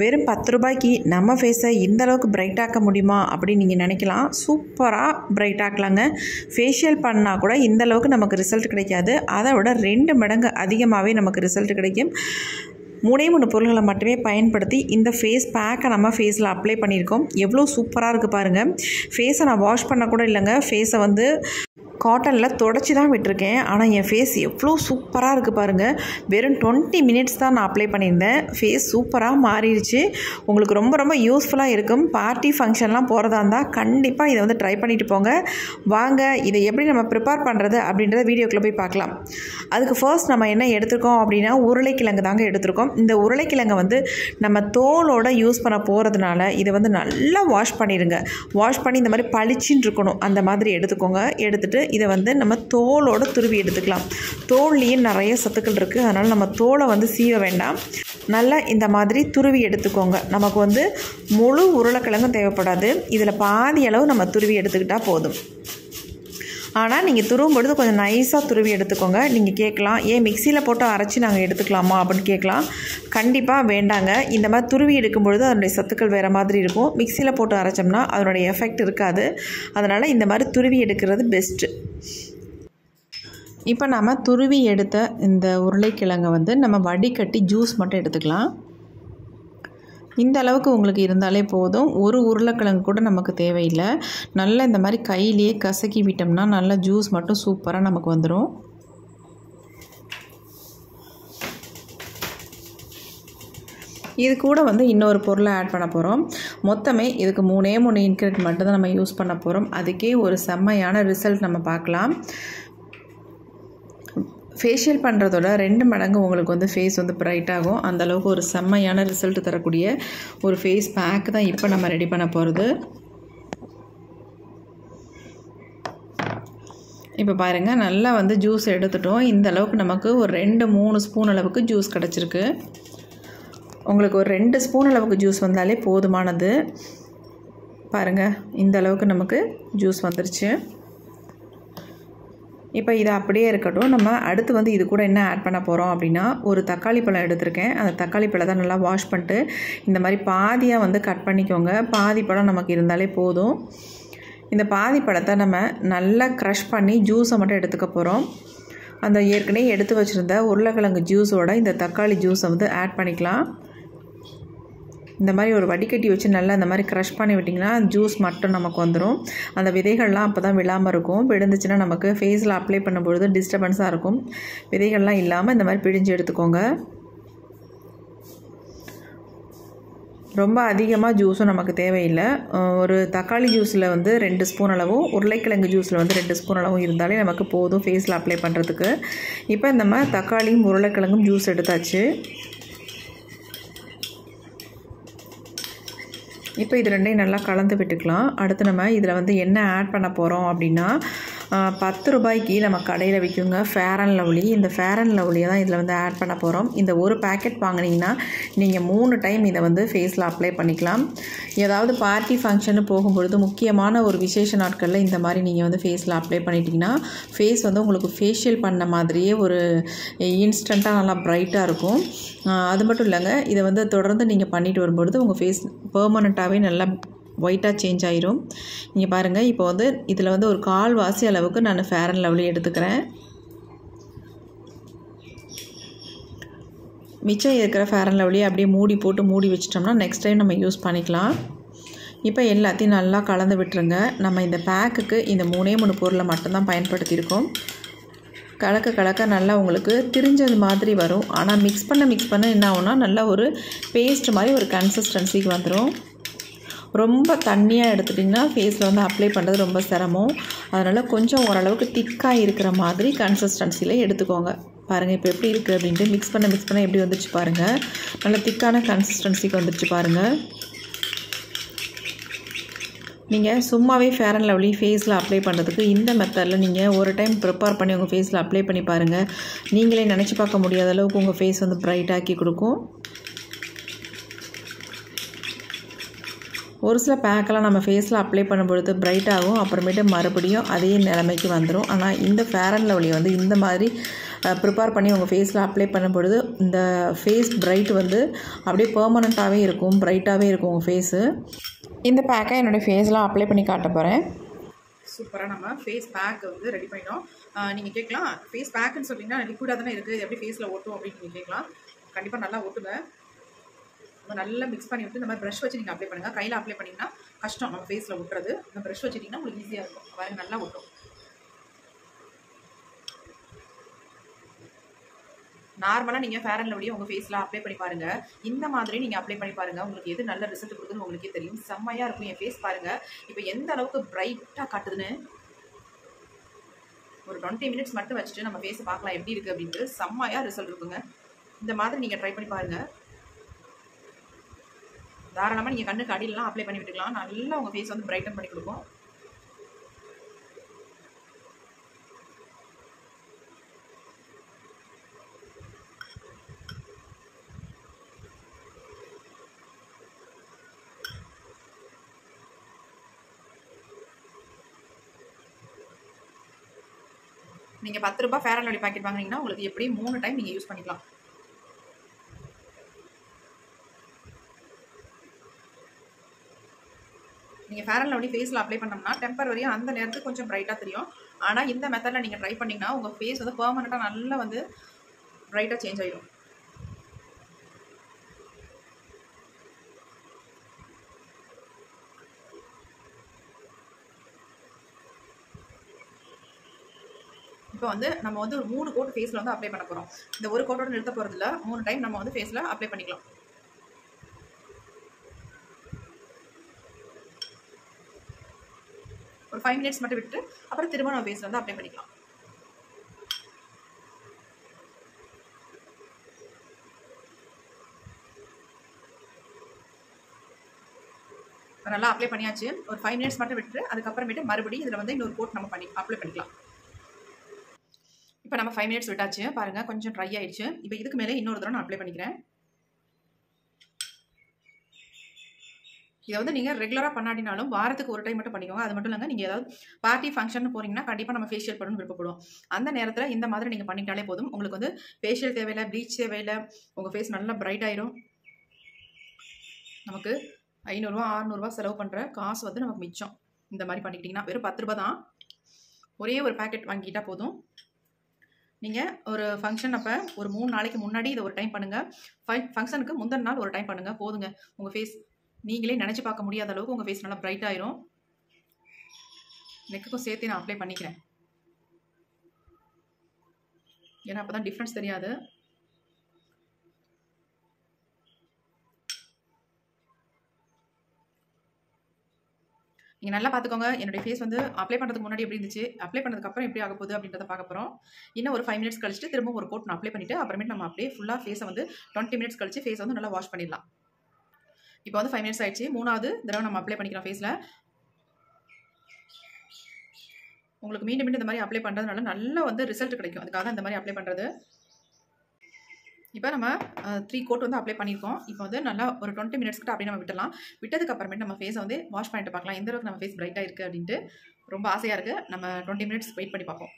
வெறும் பத்து ரூபாய்க்கு நம்ம ஃபேஸை இந்த அளவுக்கு பிரைட் ஆக்க முடியுமா அப்படின்னு நீங்கள் நினைக்கலாம். சூப்பராக பிரைட் ஆக்கலாங்க. ஃபேஷியல் பண்ணால் கூட இந்த அளவுக்கு நமக்கு ரிசல்ட் கிடைக்காது. அதை விட ரெண்டு மடங்கு அதிகமாகவே நமக்கு ரிசல்ட் கிடைக்கும். மூணே மூணு பொருள்களை மட்டுமே பயன்படுத்தி இந்த ஃபேஸ் பேக்கை நம்ம ஃபேஸில் அப்ளை பண்ணியிருக்கோம். எவ்வளோ சூப்பராக இருக்குது பாருங்கள் ஃபேஸை நான் வாஷ் பண்ண கூட இல்லைங்க. ஃபேஸை வந்து காட்டனில் தொடச்சி தான் விட்டுருக்கேன். ஆனால் என் ஃபேஸ் எவ்வளோ சூப்பராக இருக்குது பாருங்கள் வெறும் டுவெண்ட்டி மினிட்ஸ் தான் நான் அப்ளை பண்ணியிருந்தேன். ஃபேஸ் சூப்பராக மாறிடுச்சு. உங்களுக்கு ரொம்ப ரொம்ப யூஸ்ஃபுல்லாக இருக்கும். பார்ட்டி ஃபங்க்ஷன்லாம் போகிறதா இருந்தால் கண்டிப்பாக இதை வந்து ட்ரை பண்ணிட்டு போங்க. வாங்க இதை எப்படி நம்ம ப்ரிப்பேர் பண்ணுறது அப்படின்றத வீடியோக்குள்ளே போய் பார்க்கலாம். அதுக்கு ஃபர்ஸ்ட் நம்ம என்ன எடுத்துருக்கோம் அப்படின்னா உருளைக்கிழங்கு தாங்க எடுத்துருக்கோம். இந்த உருளைக்கிழங்கை வந்து நம்ம தோலோட யூஸ் பண்ண போகிறதுனால இதை வந்து நல்லா வாஷ் பண்ணிடுங்க. வாஷ் பண்ணி இந்த மாதிரி பளிச்சின்னு இருக்கணும். அந்த மாதிரி எடுத்துக்கோங்க. எடுத்துகிட்டு இதை வந்து நம்ம தோலோடு துருவி எடுத்துக்கலாம். தோல்லையும் நிறைய சத்துக்கள் இருக்குது அதனால் நம்ம தோலை வந்து சீவ வேண்டாம். நல்லா இந்த மாதிரி துருவி எடுத்துக்கோங்க. நமக்கு வந்து முழு உருளைக்கிழங்கும் தேவைப்படாது. இதில் பாதி அளவு நம்ம துருவி எடுத்துக்கிட்டால் போதும். ஆனால் நீங்கள் துருவும் பொழுது கொஞ்சம் நைஸாக துருவி எடுத்துக்கோங்க. நீங்கள் கேட்கலாம் ஏன் மிக்சியில் போட்டு அரைச்சி நாங்கள் எடுத்துக்கலாமா? அப்படின்னு கேட்கலாம். கண்டிப்பாக வேண்டாங்க. இந்த மாதிரி துருவி எடுக்கும் பொழுது அதனுடைய சத்துக்கள் வேறு மாதிரி இருக்கும். மிக்சியில் போட்டு அரைச்சோம்னா அதனுடைய எஃபெக்ட் இருக்காது. அதனால் இந்த மாதிரி துருவி எடுக்கிறது பெஸ்ட்டு இப்போ நம்ம துருவி எடுத்த இந்த உருளைக்கிழங்கை வந்து நம்ம வடிகட்டி ஜூஸ் மட்டும் எடுத்துக்கலாம். இந்த அளவுக்கு உங்களுக்கு இருந்தாலே போதும். ஒரு உருளைக்கிழங்கு கூட நமக்கு தேவையில்லை. நல்லா இந்த மாதிரி கையிலேயே கசக்கி விட்டோம்னா நல்லா ஜூஸ் மட்டும் சூப்பராக நமக்கு வந்துடும் இது கூட வந்து இன்னொரு பொருளை ஆட் பண்ண போகிறோம் மொத்தமே இதுக்கு மூணே மூணு இன்க்ரீட் மட்டும் தான் நம்ம யூஸ் பண்ண போகிறோம் அதுக்கே ஒரு செம்மையான ரிசல்ட் நம்ம பார்க்கலாம். ஃபேஷியல் பண்ணுறதோட ரெண்டு மடங்கு உங்களுக்கு வந்து ஃபேஸ் வந்து பிரைட் ஆகும். அந்தளவுக்கு ஒரு செம்மையான ரிசல்ட் தரக்கூடிய ஒரு ஃபேஸ் பேக் தான் இப்போ நம்ம ரெடி பண்ண போகிறது இப்போ பாருங்கள் நல்லா வந்து ஜூஸ் எடுத்துட்டோம். இந்த அளவுக்கு நமக்கு ஒரு ரெண்டு மூணு ஸ்பூன் அளவுக்கு ஜூஸ் கிடச்சிருக்கு. உங்களுக்கு ஒரு ரெண்டு ஸ்பூன் அளவுக்கு ஜூஸ் வந்தாலே போதுமானது. பாருங்கள் இந்த அளவுக்கு நமக்கு ஜூஸ் வந்துருச்சு. இப்போ இது அப்படியே இருக்கட்டும். நம்ம அடுத்து வந்து இது கூட என்ன ஆட் பண்ண போகிறோம் அப்படின்னா ஒரு தக்காளி பழம் எடுத்திருக்கேன். அந்த தக்காளி பழத்தை நல்லா வாஷ் பண்ணிட்டு இந்த மாதிரி பாதியாக வந்து கட் பண்ணிக்கோங்க. பாதி பழம் நமக்கு இருந்தாலே போதும். இந்த பாதி பழத்தை நம்ம நல்லா க்ரஷ் பண்ணி ஜூஸை மட்டும் எடுத்துக்க போகிறோம் அந்த ஏற்கனவே எடுத்து வச்சுருந்த உருளைக்கிழங்கு ஜூஸோட இந்த தக்காளி ஜூஸை வந்து ஆட் பண்ணிக்கலாம். இந்த மாதிரி ஒரு வடிகட்டி வச்சு நல்லா இந்த மாதிரி க்ரஷ் பண்ணி விட்டிங்கன்னா ஜூஸ் மட்டும் நமக்கு வந்துடும் அந்த விதைகள்லாம் அப்போ தான் விழாமல் இருக்கும். விழுந்துச்சுன்னா நமக்கு ஃபேஸில் அப்ளை பண்ணும்பொழுது டிஸ்டர்பன்ஸாக இருக்கும். விதைகள்லாம் இல்லாமல் இந்த மாதிரி பிழிஞ்சு எடுத்துக்கோங்க. ரொம்ப அதிகமாக ஜூஸும் நமக்கு தேவையில்லை. ஒரு தக்காளி ஜூஸில் வந்து ரெண்டு ஸ்பூன் அளவும் உருளைக்கிழங்கு ஜூஸில் வந்து ரெண்டு ஸ்பூன் அளவும் இருந்தாலே நமக்கு போதும் ஃபேஸில் அப்ளை பண்ணுறதுக்கு இப்போ நம்ம தக்காளியும் உருளைக்கிழங்கும் ஜூஸ் எடுத்தாச்சு. இப்போ இது ரெண்டையும் நல்லா கலந்து விட்டுக்கலாம். அடுத்து நம்ம இதில் வந்து என்ன ஆட் பண்ண போகிறோம் அப்படின்னா பத்து ரூபாய்க்கு நம்ம கடையில் விற்குங்க ஃபேர் அண்ட் லவ்லி இந்த ஃபேர் அண்ட் லவ்லியை தான் இதில் வந்து ஆட் பண்ண போகிறோம் இந்த ஒரு பேக்கெட் வாங்கினீங்கன்னா நீங்கள் மூணு டைம் இதை வந்து ஃபேஸில் அப்ளை பண்ணிக்கலாம். ஏதாவது பார்ட்டி ஃபங்க்ஷனு போகும்பொழுது முக்கியமான ஒரு விசேஷ நாட்களில் இந்த மாதிரி நீங்கள் வந்து ஃபேஸில் அப்ளை பண்ணிட்டீங்கன்னா ஃபேஸ் வந்து உங்களுக்கு ஃபேஷியல் பண்ண மாதிரியே ஒரு இன்ஸ்டண்ட்டாக நல்லா ப்ரைட்டாக இருக்கும். அது மட்டும் இல்லைங்க இதை வந்து தொடர்ந்து நீங்கள் பண்ணிட்டு வரும்பொழுது உங்கள் ஃபேஸ் பெர்மனண்ட்டாகவே நல்லா ஒயிட்டாக சேஞ்ச் ஆயிரும். நீங்கள் பாருங்கள் இப்போ வந்து இதில் வந்து ஒரு கால் வாசி அளவுக்கு நான் ஃபேர் அண்ட் லவ்லி எடுத்துக்கிறேன். மிச்சம் இருக்கிற ஃபேர் அண்ட் லவ்லி அப்படியே மூடி போட்டு மூடி வச்சிட்டோம்னா நெக்ஸ்ட் டைம் நம்ம யூஸ் பண்ணிக்கலாம். இப்போ எல்லாத்தையும் நல்லா கலந்து விட்டுருங்க. நம்ம இந்த பேக்குக்கு இந்த மூணே மூணு பொருளை மட்டும்தான் பயன்படுத்தியிருக்கோம். கலக்க கலக்க நல்லா உங்களுக்கு திரிஞ்சது மாதிரி வரும். ஆனால் மிக்ஸ் பண்ண மிக்ஸ் பண்ண என்ன ஆகும்னா நல்லா ஒரு பேஸ்ட் மாதிரி ஒரு கன்சிஸ்டன்சிக்கு வந்துடும் ரொம்ப தண்ணியாக எடுத்துட்டிங்கன்னா ஃபேஸில் வந்து அப்ளை பண்ணுறது ரொம்ப சிரமம். அதனால் கொஞ்சம் ஓரளவுக்கு திக்காக இருக்கிற மாதிரி கன்சிஸ்டன்சியில் எடுத்துக்கோங்க. பாருங்கள் இப்போ எப்படி இருக்குது அப்படின்ட்டு மிக்ஸ் பண்ண மிக்ஸ் பண்ண எப்படி வந்துருச்சு பாருங்கள் நல்ல திக்கான கன்சிஸ்டன்சிக்கு வந்துருச்சு பாருங்கள் நீங்கள் சும்மாவே ஃபேர் அண்ட் லவ்லி ஃபேஸில் அப்ளை பண்ணுறதுக்கு இந்த மெத்தடில் நீங்கள் ஒரு டைம் ப்ரிப்பேர் பண்ணி உங்கள் ஃபேஸில் அப்ளை பண்ணி பாருங்கள் நீங்களே நினச்சி பார்க்க முடியாத அளவுக்கு உங்கள் ஃபேஸ் வந்து பிரைட் ஆக்கி கொடுக்கும். ஒரு சில பேக்கெல்லாம் நம்ம ஃபேஸில் அப்ளை பண்ணும்பொழுது பிரைட் ஆகும். அப்புறமேட்டு மறுபடியும் அதே நிலைமைக்கு வந்துடும் ஆனால் இந்த ஃபேர் அண்ட் லவ்லி வந்து இந்த மாதிரி ப்ரிப்பேர் பண்ணி உங்கள் ஃபேஸில் அப்ளை பண்ணும்பொழுது இந்த ஃபேஸ் பிரைட் வந்து அப்படியே பெர்மனண்ட்டாகவே இருக்கும். பிரைட்டாகவே இருக்கும் உங்கள் ஃபேஸு இந்த பேக்கை என்னுடைய ஃபேஸ்லாம் அப்ளை பண்ணி காட்ட போகிறேன் சூப்பராக நம்ம ஃபேஸ் பேக் வந்து ரெடி பண்ணிட்டோம். நீங்கள் கேட்கலாம். ஃபேஸ் பேக்குன்னு சொன்னீங்கன்னா லிக்விடாக தானே இருக்குது எப்படி ஃபேஸில் ஓட்டும் அப்படின்னு நீங்கள் கேட்கலாம். கண்டிப்பாக நல்லா ஓட்டுங்க நல்லா மிக்ஸ் பண்ணி விட்டு இந்த மாதிரி ப்ரஷ் வச்சு நீங்கள் அப்ளை பண்ணுங்கள் கையில் அப்ளை பண்ணிங்கன்னா கஷ்டம். நம்ம ஃபேஸில் விட்டுறது இந்த ப்ரஷ் வச்சுட்டிங்கன்னா உங்களுக்கு ஈஸியாக இருக்கும். பாருங்க நல்லா விட்டும் நார்மலாக நீங்கள் ஃபேர் அண்ட் லவ்லியை உங்கள் ஃபேஸில் அப்ளை பண்ணி பாருங்கள் இந்த மாதிரி நீங்கள் அப்ளை பண்ணி பாருங்கள் உங்களுக்கு எது நல்ல ரிசல்ட் கொடுக்குதுன்னு உங்களுக்கே தெரியும். செம்மையாக இருக்கும் என் ஃபேஸ் பாருங்கள் இப்போ எந்த அளவுக்கு பிரைட்டாக காட்டுதுன்னு? ஒரு டுவெண்ட்டி மினிட்ஸ் மட்டும் வச்சுட்டு நம்ம ஃபேஸை பார்க்கலாம். எப்படி இருக்குது அப்படின்ட்டு செம்மையாக ரிசல்ட் இருக்குங்க. இந்த மாதிரி நீங்கள் ட்ரை பண்ணி பாருங்கள் தாராளமாக நீங்கள் கண்ணுக்கு அடியிலலாம் அப்ளை பண்ணி விட்டுக்கலாம். நல்லா உங்கள் ஃபேஸ் வந்து பிரைட்டன் பண்ணி கொடுக்கும். நீங்கள் பத்து ரூபாய் ஃபேர் அண்ட் லவ்லி பாக்கெட் வாங்குறீங்கன்னா உங்களுக்கு எப்படி மூணு டைம் நீங்கள் யூஸ் பண்ணிக்கலாம். நீங்கள் ஃபேர் அண்ட் லவ்லி ஃபேஸில் அப்ளை பண்ணோம்னா டெம்பரரியாக அந்த நேரத்துக்கு கொஞ்சம் ப்ரைட்டாக தெரியும். ஆனால் இந்த மெத்தடில் நீங்கள் ட்ரை பண்ணிங்கன்னா உங்கள் ஃபேஸ் வந்து பெர்மனெண்ட்டாக நல்லா வந்து ப்ரைட்டாக சேஞ்ச் ஆயிடும் இப்போ வந்து நம்ம வந்து மூணு கோட் ஃபேஸில் வந்து அப்ளை பண்ண போகிறோம் இந்த ஒரு கோட்டோட நிறுத்த போகிறதுல மூணு டைம் நம்ம வந்து ஃபேஸில் அப்ளை பண்ணிக்கலாம். ஒரு ஃபைவ் மினிட்ஸ் மட்டும் விட்டு அப்புறம் திரும்ப நம்ம பேஸ் வந்து அப்ளை பண்ணிக்கலாம். நல்லா அப்ளை பண்ணியாச்சு. ஒரு ஃபைவ் மினிட்ஸ் மட்டும் விட்டு அதுக்கப்புறமேட்டு மறுபடியும் இதில் வந்து இன்னொரு கோட் நம்ம பண்ணி அப்ளை பண்ணிக்கலாம். இப்போ நம்ம ஃபைவ் மினிட்ஸ் விட்டாச்சு. பாருங்கள் கொஞ்சம் ட்ரை ஆயிடுச்சு. இப்போ இதுக்கு மேலே இன்னொரு தடவை நான் அப்ளை பண்ணிக்கிறேன். இதை வந்து நீங்கள் ரெகுலராக பண்ணாடினாலும் வாரத்துக்கு ஒரு டைம் மட்டும் பண்ணிக்கோங்க. அது மட்டும் இல்லைங்க நீங்கள் ஏதாவது பார்ட்டி ஃபங்க்ஷன் போகிறீங்கன்னா கண்டிப்பாக நம்ம ஃபேஷியல் பண்ணணும் விருப்பப்படுவோம். அந்த நேரத்தில் இந்த மாதிரி நீங்கள் பண்ணிக்கிட்டாலே போதும். உங்களுக்கு வந்து ஃபேஷியல் தேவையில்லை ப்ளீச் தேவையில்லை உங்கள் ஃபேஸ் நல்லா பிரைட் ஆயிரும். நமக்கு ஐநூறுரூவா ஆறுநூறுவா செலவு பண்ணுற காசு வந்து நமக்கு மிச்சம். இந்த மாதிரி பண்ணிக்கிட்டிங்கன்னா வெறும் பத்து ரூபா தான். ஒரே ஒரு பேக்கெட் வாங்கிக்கிட்டால் போதும். நீங்கள் ஒரு ஃபங்க்ஷன் அப்போ ஒரு மூணு நாளைக்கு முன்னாடி இதை ஒரு டைம் பண்ணுங்கள் ஃபை ஃபங்க்ஷனுக்கு முந்தின நாள் ஒரு டைம் பண்ணுங்கள் போதுங்க. உங்கள் ஃபேஸ் நீங்களே நினச்சி பார்க்க முடியாத அளவுக்கு உங்கள் ஃபேஸ் நல்லா பிரைட் ஆயிரும். நெக்குக்கும் சேர்த்து நான் அப்ளை பண்ணிக்கிறேன். ஏன்னா அப்போ தான் டிஃப்ரென்ஸ் தெரியாது. நீங்கள் நல்லா பார்த்துக்கோங்க. என்னுடைய ஃபேஸ் வந்து அப்ளை பண்ணுறதுக்கு முன்னாடி எப்படி இருந்துச்சு அப்ளை பண்ணதுக்கப்புறம் எப்படி ஆக போகுது அப்படின்றத பார்க்க போகிறோம் இன்னும் ஒரு ஃபைவ் மினிட்ஸ் கழிச்சிட்டு திரும்ப ஒரு கோட் நான் அப்ளை பண்ணிவிட்டு அப்புறமேட்டு நம்ம அப்படியே ஃபுல்லாக ஃபேஸை வந்து டுவெண்ட்டி மினிட்ஸ் கழிச்சு ஃபேஸ் வந்து நல்லா வாஷ் பண்ணிடலாம். இப்போ வந்து ஃபைவ் மினிட்ஸ் ஆயிடுச்சு. மூணாவது தடவை நம்ம அப்ளை பண்ணிக்கலாம் ஃபேஸில் உங்களுக்கு மீண்டும் மீண்டும் இந்த மாதிரி அப்ளை பண்ணுறதுனால நல்லா வந்து ரிசல்ட் கிடைக்கும். அதுக்காக இந்த மாதிரி அப்ளை பண்ணுறது இப்போ நம்ம த்ரீ கோட் வந்து அப்ளை பண்ணியிருக்கோம். இப்போ வந்து நல்லா ஒரு டுவெண்ட்டி மினிட்ஸ் கிட்ட அப்படியே நம்ம விட்டுலாம் விட்டதுக்கு அப்புறமேட்டு நம்ம ஃபேஸை வந்து வாஷ் பண்ணிட்டு பார்க்கலாம். எந்த அளவுக்கு நம்ம ஃபேஸ் பிரைட்டாக இருக்குது அப்படின்ட்டு ரொம்ப ஆசையாக இருக்குது நம்ம டுவெண்ட்டி மினிட்ஸ் வெயிட் பண்ணி பார்ப்போம்.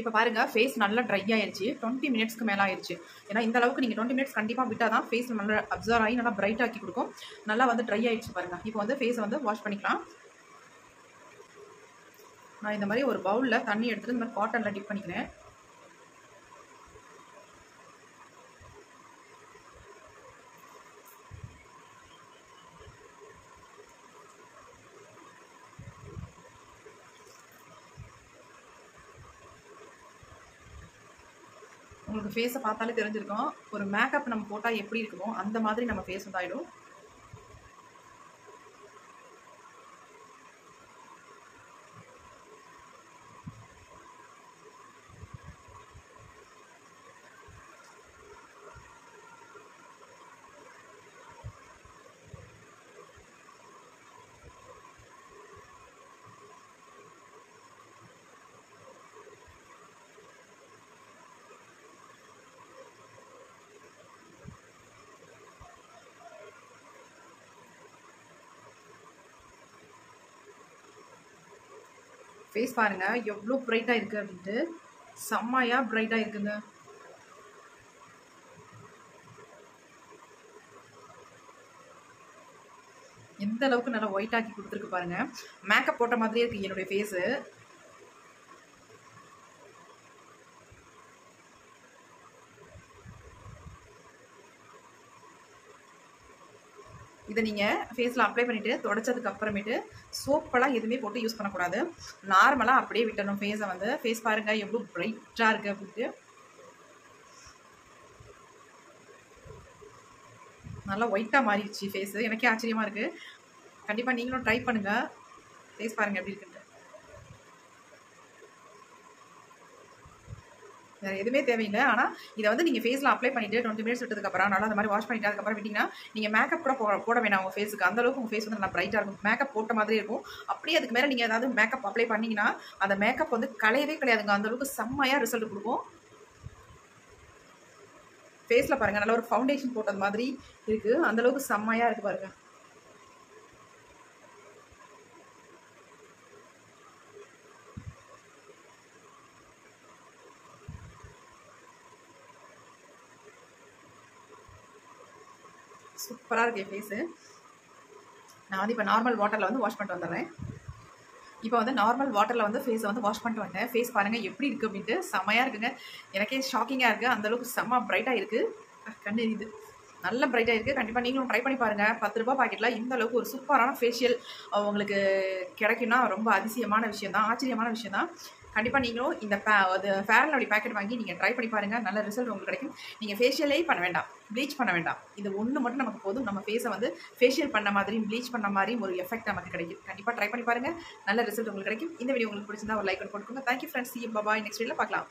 இப்போ பாருங்கள் ஃபேஸ் நல்லா ட்ரை ஆயிடுச்சு டுவெண்ட்டி மினிட்ஸ்க்கு மேலே ஆயிடுச்சு ஏன்னா இந்த அளவுக்கு நீங்கள் டுவெண்ட்டி மினிட்ஸ் கண்டிப்பாக விட்டால் தான் ஃபேஸ் நல்லா அப்சர்வ் ஆகி நல்லா பிரைட் ஆக்கி கொடுக்கும். நல்லா வந்து ட்ரை ஆயிடுச்சு பாருங்கள் இப்போ வந்து ஃபேஸை வந்து வாஷ் பண்ணிக்கலாம். நான் இந்த மாதிரி ஒரு பவுலில் தண்ணி எடுத்துகிட்டு இந்த மாதிரி காட்டனில் டிப் பண்ணிக்கிறேன். உங்களுக்கு ஃபேஸை பார்த்தாலே தெரிஞ்சிருக்கும். ஒரு மேக்கப் நம்ம போட்டால் எப்படி இருக்குமோ அந்த மாதிரி நம்ம ஃபேஸ் வந்து ஆகிடும் ஃபேஸ் பாருங்கள் எவ்வளோ ப்ரைட்டாக இருக்குது அப்படின்ட்டு. செம்மையாக ப்ரைட்டாக இருக்குங்க. எந்த அளவுக்கு நல்லா ஒயிட் ஆக்கி கொடுத்துருக்கு பாருங்க. மேக்கப் போட்ட மாதிரியே இருக்கு என்னுடைய ஃபேஸு இதை நீங்கள் ஃபேஸில் அப்ளை பண்ணிவிட்டு தொடச்சதுக்கு அப்புறமேட்டு சோப்பெல்லாம் எதுவுமே போட்டு யூஸ் பண்ணக்கூடாது. நார்மலாக அப்படியே விட்டணும் ஃபேஸை வந்து. ஃபேஸ் பாருங்கள் எவ்வளோ பிரைட்டாக இருக்குது அப்படின்ட்டு. நல்லா ஒயிட்டாக மாறிடுச்சு ஃபேஸு எனக்கே ஆச்சரியமாக இருக்குது கண்டிப்பாக நீங்களும் ட்ரை பண்ணுங்கள் ஃபேஸ் பாருங்கள் எப்படி இருக்குன்னு வேறு எதுவுமே தேவையில்லை. ஆனால் இதை வந்து நீங்கள் ஃபேஸில் அப்ளை பண்ணிவிட்டு டுவெண்ட்டி மினிட்ஸ் விட்டதுக்கப்புறம் நல்லா அந்த மாதிரி வாஷ் பண்ணிட்டு அதுக்கப்புறம் விட்டிங்கன்னா நீங்கள் மேக்கப் கூட போட போட வேணாம் உங்கள் ஃபேஸுக்கு அந்தளவுக்கு உங்கள் ஃபேஸ் வந்து நல்லா ப்ரைட்டாக இருக்கும். மேக்கப் போட்ட மாதிரி இருக்கும். அப்படியே அதுக்கு மேலே நீங்கள் ஏதாவது மேக்கப் அப்ளை பண்ணிங்கன்னா அந்த மேக்கப் வந்து கலையவே கிடையாதுங்க அந்தளவுக்கு செம்மையாக ரிசல்ட் கொடுக்கும். ஃபேஸில் பாருங்கள் நல்ல ஒரு ஃபவுண்டேஷன் போட்டது மாதிரி இருக்குது அந்தளவுக்கு செம்மையாக இருக்குது பாருங்கள் சூப்பராக இருக்கு என் ஃபேஸு நான் வந்து இப்போ நார்மல் வாட்டரில் வந்து வாஷ் பண்ணிட்டு வந்துடுறேன். இப்போ வந்து நார்மல் வாட்டரில் வந்து ஃபேஸை வந்து வாஷ் பண்ணிட்டு வந்தேன் ஃபேஸ் பாருங்கள் எப்படி இருக்குது அப்படின்ட்டு. செம்மையாக இருக்குங்க. எனக்கே ஷாக்கிங்காக இருக்குது அந்தளவுக்கு செம்ம பிரைட்டாக இருக்குது கண்ணு இது நல்ல பிரைட்டாக இருக்குது கண்டிப்பாக நீங்களும் ட்ரை பண்ணி பாருங்கள் பத்து ரூபா பாக்கெட்டில் இந்த அளவுக்கு ஒரு சூப்பரான ஃபேஷியல் உங்களுக்கு கிடைக்குன்னா ரொம்ப அதிசயமான விஷயம் தான் ஆச்சரியமான விஷயம் தான் கண்டிப்பாக நீங்களும் இந்த பே அது ஃபேர் லவ்லி பேக்கெட் வாங்கி நீங்கள் ட்ரை பண்ணி பாருங்கள் நல்ல ரிசல்ட் உங்களுக்கு கிடைக்கும். நீங்கள் ஃபேஷியலே பண்ண வேண்டாம். ப்ளீச் பண்ண வேண்டாம். இது ஒன்று மட்டும் நமக்கு போதும். நம்ம ஃபேஸை வந்து ஃபேஷியல் பண்ண மாதிரியும் ப்ளீச் பண்ண மாதிரியும் ஒரு எஃபெக்ட் நமக்கு கிடைக்கும். கண்டிப்பாக ட்ரை பண்ணி பாருங்கள் நல்ல ரிசல்ட் உங்களுக்கு கிடைக்கும். இந்த வீடியோ உங்களுக்கு பிடிச்சிருந்தா ஒரு லைக் கொடுக்குங்க தேங்க்யூ ஃப்ரெண்ட்ஸ் சி நெக்ஸ்ட் வீடியோவில் பார்க்கலாம்.